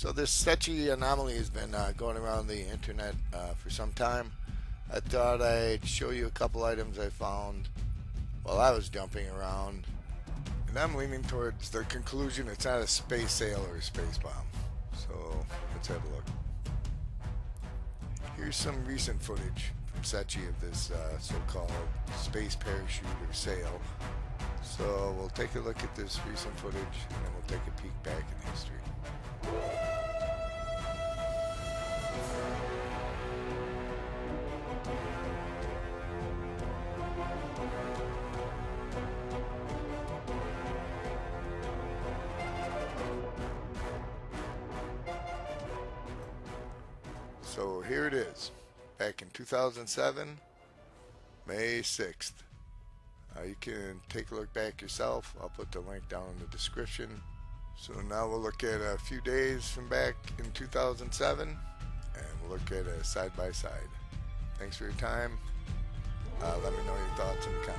So this Secchi anomaly has been uh, going around the internet uh, for some time. I thought I'd show you a couple items I found while I was jumping around. And I'm leaning towards the conclusion it's not a space sail or a space bomb. So let's have a look. Here's some recent footage from Secchi of this uh, so-called space parachute or sail. So we'll take a look at this recent footage and then we'll take a peek back in history. So here it is, back in 2007, May 6th. Uh, you can take a look back yourself. I'll put the link down in the description. So now we'll look at a few days from back in 2007 and we'll look at a side by side. Thanks for your time. Uh, let me know your thoughts in the.